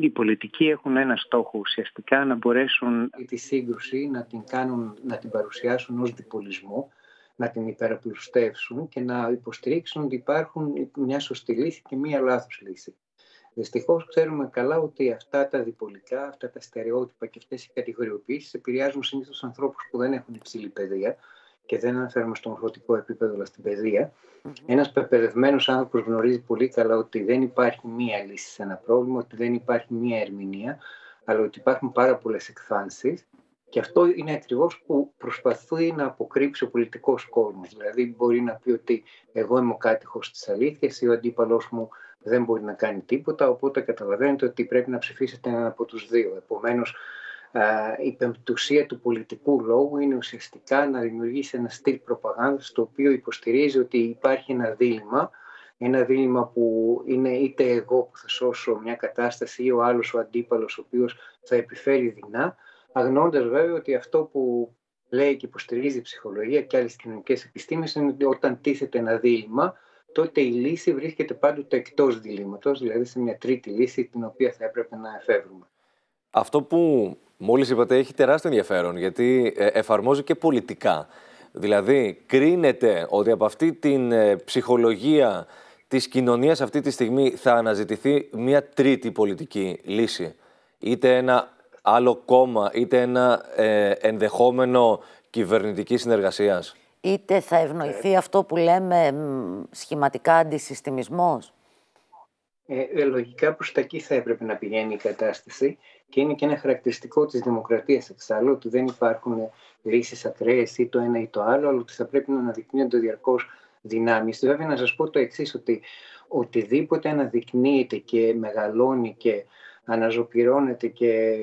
οι πολιτικοί έχουν ένα στόχο ουσιαστικά να μπορέσουν τη σύγκρουση να την, κάνουν, να την παρουσιάσουν ως διπολισμό, να την υπεραπλουστεύσουν και να υποστηρίξουν ότι υπάρχουν μια σωστή λύση και μια λάθος λύση. Δυστυχώς ξέρουμε καλά ότι αυτά τα διπολικά, αυτά τα στερεότυπα και αυτές οι κατηγοριοποιήσεις επηρεάζουν συνήθως ανθρώπους που δεν έχουν υψηλή παιδεία και δεν αναφέρουμε στο μορφωτικό επίπεδο, αλλά στην παιδεία. Mm-hmm. Ένας πεπαιδευμένο άνθρωπος γνωρίζει πολύ καλά ότι δεν υπάρχει μία λύση σε ένα πρόβλημα, ότι δεν υπάρχει μία ερμηνεία, αλλά ότι υπάρχουν πάρα πολλές εκφάνσεις. Και αυτό είναι ακριβώς που προσπαθεί να αποκρύψει ο πολιτικός κόσμος. Δηλαδή, μπορεί να πει ότι εγώ είμαι ο κάτοικος της αλήθειας ή ο αντίπαλός μου δεν μπορεί να κάνει τίποτα. Οπότε καταλαβαίνετε ότι πρέπει να ψηφίσετε έναν από τους δύο. Επομένως, η πεμπτουσία του πολιτικού λόγου είναι ουσιαστικά να δημιουργήσει ένα στυλ προπαγάνδας το οποίο υποστηρίζει ότι υπάρχει ένα δίλημα ένα δίλημα που είναι είτε εγώ που θα σώσω μια κατάσταση ή ο άλλος ο αντίπαλος ο οποίος θα επιφέρει δεινά αγνώντας βέβαια ότι αυτό που λέει και υποστηρίζει η ψυχολογία και άλλες κοινωνικές επιστήμες είναι ότι όταν τίθεται ένα δίλημα τότε η λύση βρίσκεται πάντοτε εκτός διλήμματος, δηλαδή σε μια τρίτη λύση την οποία θα έπρεπε να εφεύρουμε. Αυτό που Μόλις είπατε, έχει τεράστιο ενδιαφέρον γιατί ε, εφαρμόζει και πολιτικά. Δηλαδή, κρίνεται ότι από αυτή την ε, ψυχολογία της κοινωνίας αυτή τη στιγμή θα αναζητηθεί μια τρίτη πολιτική λύση. Είτε ένα άλλο κόμμα, είτε ένα ε, ενδεχόμενο κυβερνητική συνεργασίας. Είτε θα ευνοηθεί αυτό που λέμε σχηματικά αντισυστημισμός; Ε, λογικά προς τα εκεί θα έπρεπε να πηγαίνει η κατάσταση και είναι και ένα χαρακτηριστικό της δημοκρατίας εξάλλου ότι δεν υπάρχουν λύσεις ακραίες ή το ένα ή το άλλο αλλά ότι θα πρέπει να αναδεικνύονται διαρκώς δυνάμεις. Βέβαια να σας πω το εξής ότι οτιδήποτε αναδεικνύεται και μεγαλώνει και αναζωπυρώνεται και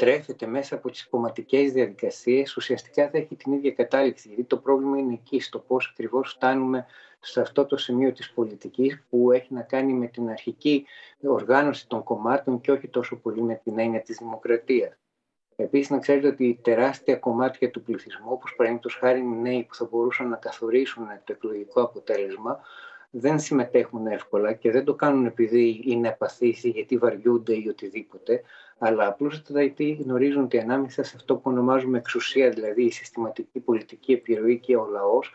τρέφεται μέσα από τις κομματικές διαδικασίες ουσιαστικά θα έχει την ίδια κατάληξη γιατί το πρόβλημα είναι εκεί στο πώς ακριβώς φτάνουμε σε αυτό το σημείο της πολιτικής που έχει να κάνει με την αρχική οργάνωση των κομμάτων και όχι τόσο πολύ με την έννοια της δημοκρατίας. Επίσης να ξέρετε ότι τεράστια κομμάτια του πληθυσμού, όπως παραδείγματος χάρη οι νέοι που θα μπορούσαν να καθορίσουν το εκλογικό αποτέλεσμα, δεν συμμετέχουν εύκολα και δεν το κάνουν επειδή είναι απαθείς ή γιατί βαριούνται ή οτιδήποτε, αλλά απλούστατα γιατί γνωρίζουν ότι ανάμεσα σε αυτό που ονομάζουμε εξουσία, δηλαδή η συστηματική πολιτική επιρροή και ο λαός,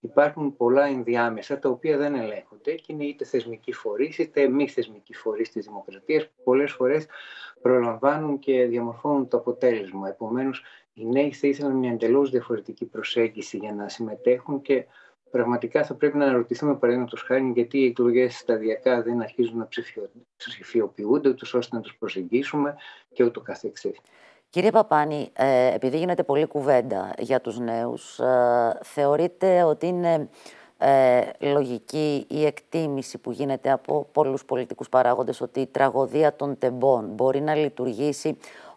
υπάρχουν πολλά ενδιάμεσα τα οποία δεν ελέγχονται και είναι είτε θεσμικοί φορείς είτε μη θεσμικοί φορείς της δημοκρατίας που πολλές φορές προλαμβάνουν και διαμορφώνουν το αποτέλεσμα. Επομένως, οι νέοι θα ήθελαν μια εντελώς διαφορετική προσέγγιση για να συμμετέχουν και πραγματικά θα πρέπει να αναρωτηθούμε παραδείγματος χάρη γιατί οι εκλογές σταδιακά δεν αρχίζουν να ψηφιοποιούνται, ούτως ώστε να τους προσεγγίσουμε και ούτω καθεξής. Κύριε Παπάνη, ε, επειδή γίνεται πολλή κουβέντα για τους νέους, ε, θεωρείτε ότι είναι ε, λογική η εκτίμηση που γίνεται από πολλούς πολιτικούς παράγοντες ότι η τραγωδία των τεμπών μπορεί να λειτουργήσει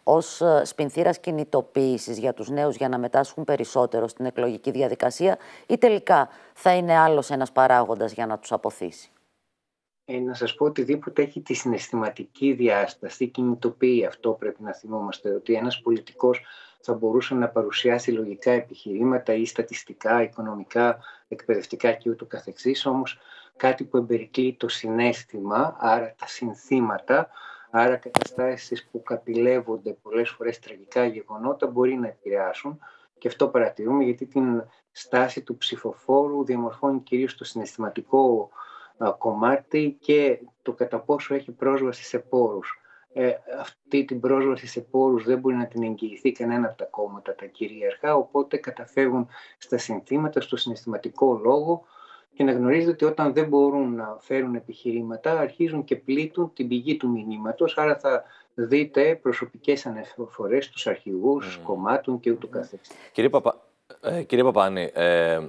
ως σπινθήρας κινητοποίησης για τους νέους για να μετάσχουν περισσότερο στην εκλογική διαδικασία ή τελικά θα είναι άλλος ένας παράγοντας για να τους αποθήσει; Ε, να σας πω οτιδήποτε έχει τη συναισθηματική διάσταση κινητοποιεί αυτό πρέπει να θυμόμαστε ότι ένας πολιτικός θα μπορούσε να παρουσιάσει λογικά επιχειρήματα ή στατιστικά, οικονομικά, εκπαιδευτικά και ούτω καθεξής όμως κάτι που εμπερικλεί το συνέστημα, άρα τα συνθήματα άρα καταστάσεις που καπηλεύονται πολλές φορές τραγικά γεγονότα μπορεί να επηρεάσουν και αυτό παρατηρούμε γιατί την στάση του ψηφοφόρου διαμορφώνει κυρίως το συναισθηματικό κομμάτι και το κατά πόσο έχει πρόσβαση σε πόρους. Ε, αυτή την πρόσβαση σε πόρους δεν μπορεί να την εγγυηθεί κανένα από τα κόμματα τα κυρίαρχα, οπότε καταφεύγουν στα συνθήματα, στο συναισθηματικό λόγο και να γνωρίζετε ότι όταν δεν μπορούν να φέρουν επιχειρήματα αρχίζουν και πλήττουν την πηγή του μηνύματος, άρα θα δείτε προσωπικές αναφορές στους αρχηγούς, mm. κομμάτων και ούτω καθεξής. Κύριε, Παπα... ε, κύριε Παπάνη, ε,